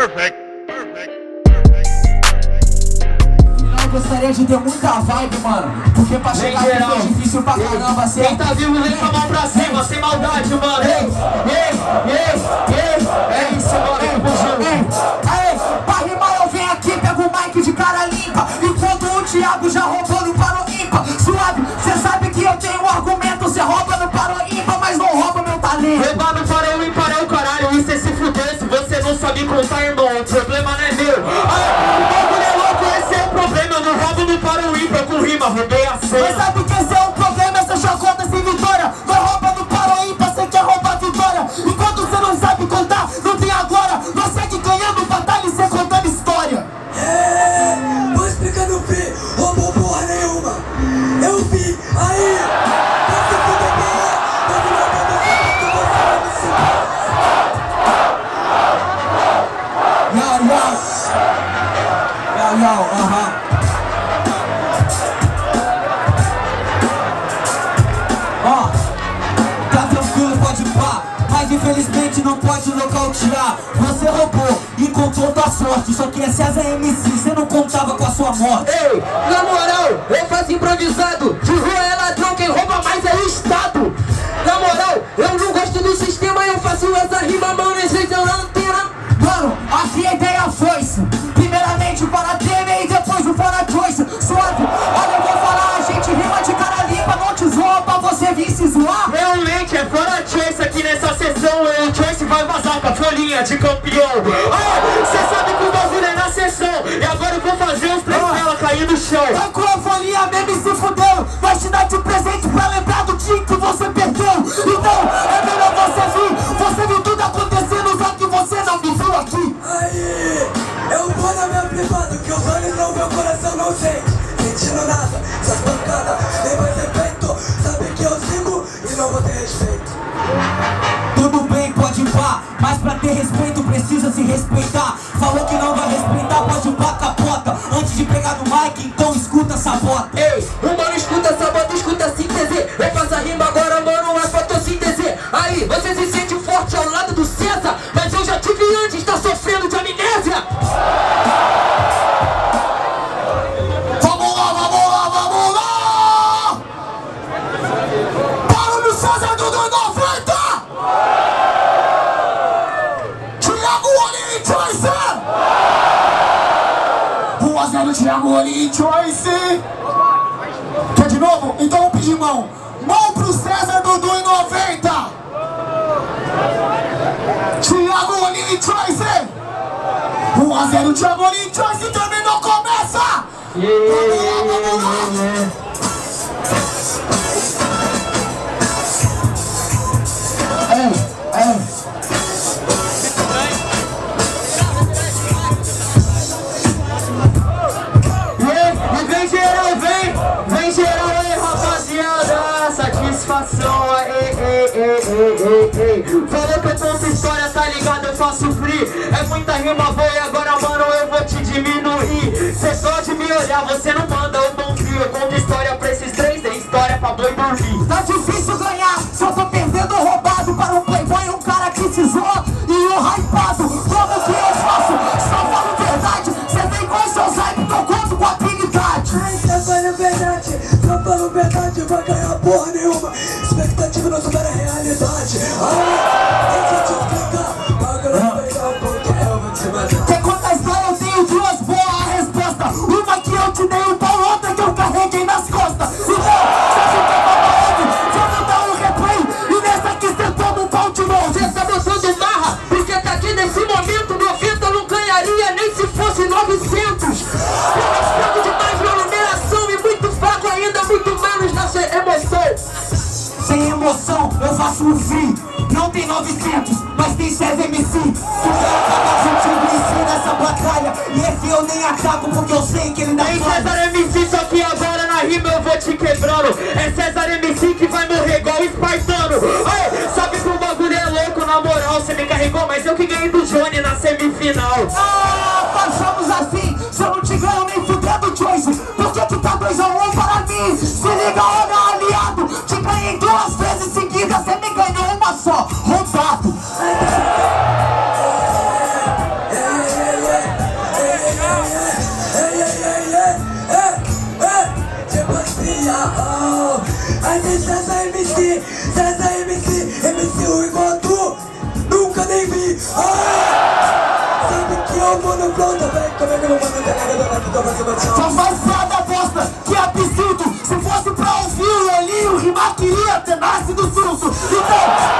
Perfect. Perfect. Eu gostaria de ter muita vibe, mano. Porque pra chegar aqui foi difícil pra caramba, cê Quem tá vivo, levanta a mão pra cima, sem maldade, mano. Ei, ei, ei, ei, É isso, mano, ei, junto. ei. Aê, pra rimar eu venho aqui, pego o mic de cara limpa. Enquanto o Thiago já roubou no não Yo, aham Ó, tá tranquilo, pode pá Mas infelizmente não pode nocautear Você roubou e contou tua sorte Só que é César MC, cê não contava com a sua morte Ei, na moral, eu faço improvisado. De rua é ladrão, quem rouba mais é o Estado. A folhinha de novo? Então vamos pedir mão. Mão pro César Dudu em 90! Thiago Oli e Choice! 1 a 0 Thiago Oli e Choice terminou, começa! Vamos lá, vamos Falou que eu conto história, tá ligado? Eu faço free. É muita rima boa e agora, mano, eu vou te diminuir. Cê pode me olhar, você não manda o bom fio. Eu conto história pra esses três, é história pra boi dormir. Tá difícil ganhar, 900 Eu respeito demais minha numeração e muito fraco ainda, muito menos nessa emoção Sem emoção, eu faço um free. Não tem 900, mas tem 6 MC. Tu quer acabar nessa batalha. E esse eu nem ataco porque eu sei que ele não Tem vai. César MC, só que agora na rima eu vou te quebrando É César MC que vai morrer igual espartano Ei, sabe que o bagulho é louco, na moral Você me carregou, mas eu que ganhei do Johnny na semifinal Ah, passamos Porque tu 2 a 1 um para mim. Se liga, olha, aliado. Te ganhei duas vezes seguidas. Você me ganhou uma só. Rimar queria ter nascido surso Então,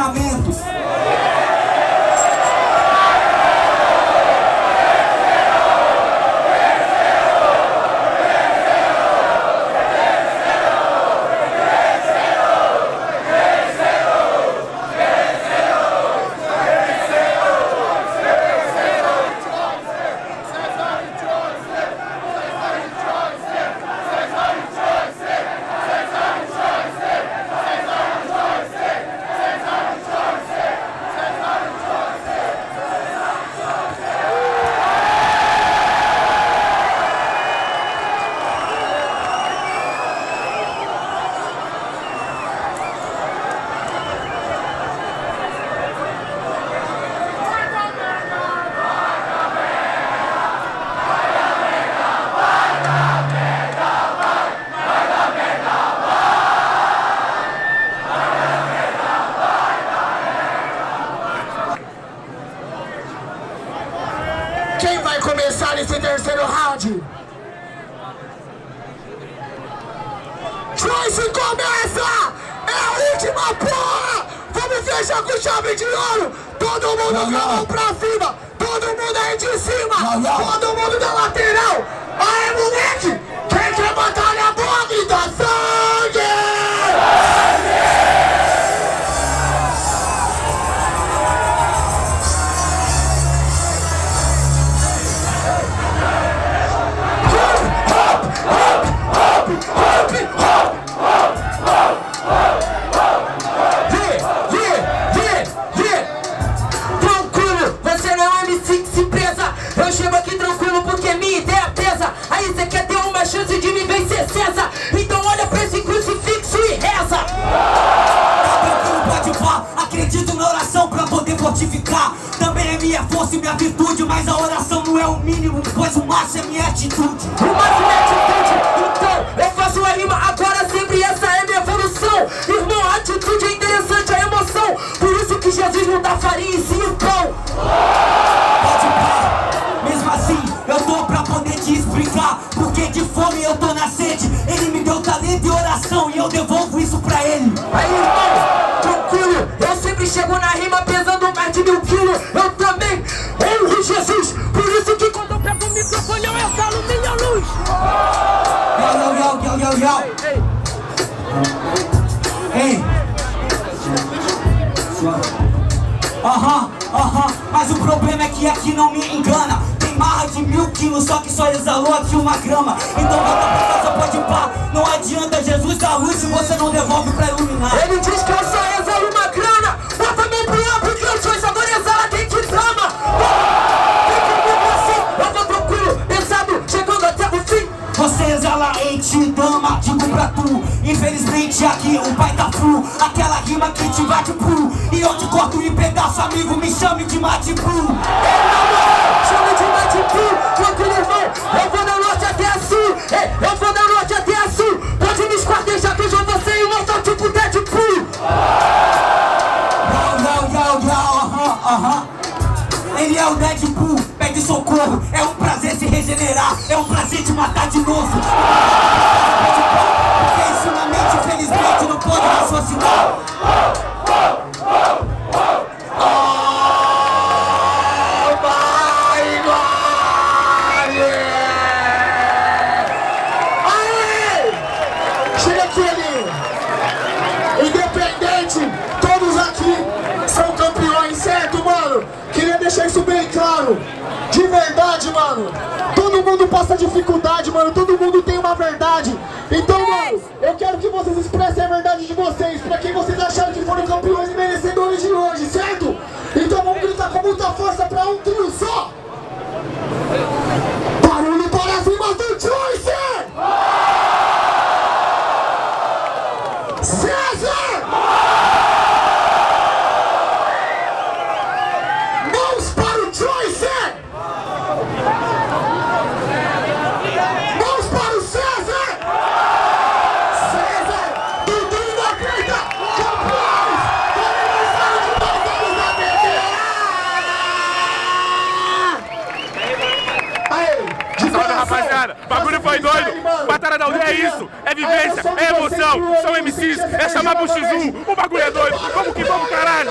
tono começar esse terceiro round? Joyce começa! É a última porra! Vamos fechar com chave de ouro! Todo mundo Não, com a mão pra cima! Todo mundo aí de cima! Não, não. Todo mundo da lateral! Aê, moleque! Quem quer batalha boa, grita sangue! Devolvo isso pra ele. Aí, irmão, tranquilo, eu sempre chego na rima pesando mais de mil quilos. Eu também honro Jesus, por isso que quando eu pego o microfone eu exalo minha luz. Yo, yo, yo, yo, yo, yo Ei. Aham, aham, mas o problema é que aqui não me engana. Tem marra de mil quilos, só que só exalou aqui uma grama. Então volta pra Jesus dar luz se você não devolve pra iluminar Ele diz que eu só exalo uma grana. Mão pro ar porque eu sou agora exala quem te comigo assim, eu vou tranquilo, pesado, chegando até o fim. Você exala em te dama, digo pra tu Infelizmente aqui o pai tá flu Aquela rima que te bate pru E eu te corto em pedaço, amigo, me chame de mate pru deixar isso bem claro. De verdade, mano. Todo mundo passa dificuldade, mano. Todo mundo tem uma verdade. Então, mano, eu quero que vocês expressem a verdade de vocês, pra quem vocês acharam que foram campeões e merecedores de hoje, certo? Então vamos gritar com muita força pra um trio só! Aldeia é isso, é vivência, é vocês emoção, são MC MCs, é é chamar pro energia X1, o bagulho é doido. Vamos que vamos, caralho.